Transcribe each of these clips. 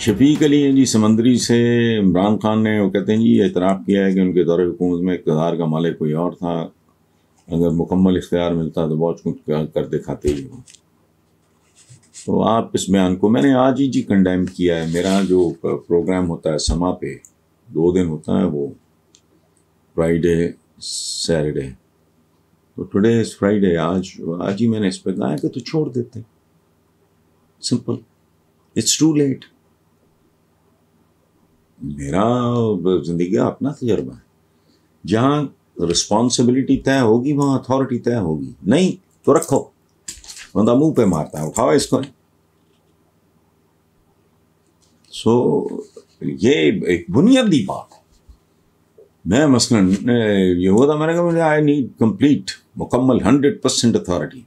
शफीक अली हैं जी, समंदरी से इमरान खान ने वो कहते हैं जी एतराफ़ किया है कि उनके दौरे हुकूमत में इकतदार का मालिक कोई और था। अगर मुकम्मल इख्तियार मिलता तो बहुत कुछ कर दिखाते ही हो तो आप इस बयान को, मैंने आज ही जी कंडेम किया है। मेरा जो प्रोग्राम होता है, समा पे, दो दिन होता है वो। फ्राइडे सैटरडे तो टुडे इज़ फ्राइडे आज आज ही मैंने इस पर कहा कि तो छोड़ देते सिंपल इट्स टू लेट मेरा ज़िंदगी का अपना तजर्बा है। जहाँ रिस्पॉन्सिबिलिटी तय होगी, वहाँ अथॉरिटी तय होगी। नहीं तो रखो। बंदा मुँह पे मारता है, उठाओ इसको। सो ये एक बुनियादी बात है। मैं मसलन ये हुआ था, मैंने कहा, मुझे आई नीड कंप्लीट मुकम्मल hundred percent authority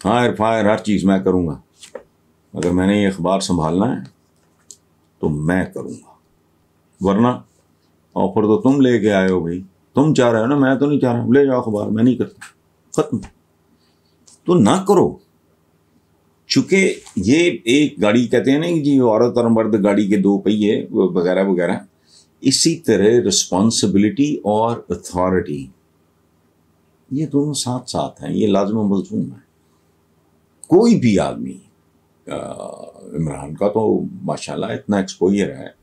fire fire, हर चीज़ मैं करूँगा। अगर मैंने ये अखबार संभालना है तो मैं करूँगा। वरना ऑफ़र तो तुम लेके आए हो भाई। तुम चाह रहे हो ना, मैं तो नहीं चाह रहा ले जाओ अखबार, मैं नहीं करता। खत्म। तो ना करो। चूँकि ये एक गाड़ी कहते हैं ना कि जी, औरत और मर्द गाड़ी के दो पहिए वगैरह वगैरह। इसी तरह रिस्पॉन्सिबिलिटी और अथॉरिटी ये दोनों साथ साथ हैं, ये लाजम मलजूम है। कोई भी आदमी इमरान का तो माशाल्लाह इतना एक्सपोजर है।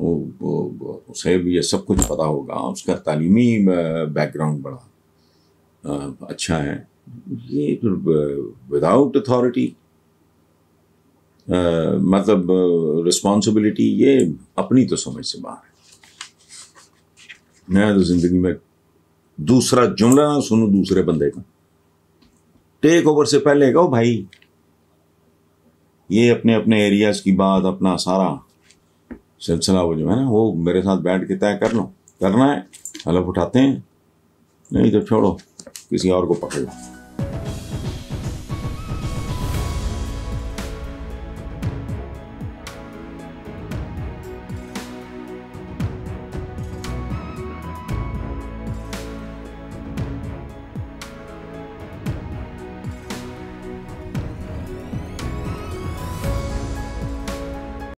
उसे भी ये सब कुछ पता होगा, उसका तालीमी बैकग्राउंड बड़ा अच्छा है। ये विदाउट अथॉरिटी मतलब रिस्पॉन्सिबिलिटी ये अपनी तो समझ से बाहर है। मैं तो ज़िंदगी में दूसरा जुमला ना सुनूं दूसरे बंदे का। टेक ओवर से पहले कहो, भाई, ये अपने अपने एरियाज़ की बात, अपना सारा सिलसिला वो जो है ना, वो मेरे साथ बैठ के तय कर लो। करना है हलफ उठाते हैं। नहीं तो छोड़ो, किसी और को पकड़। लो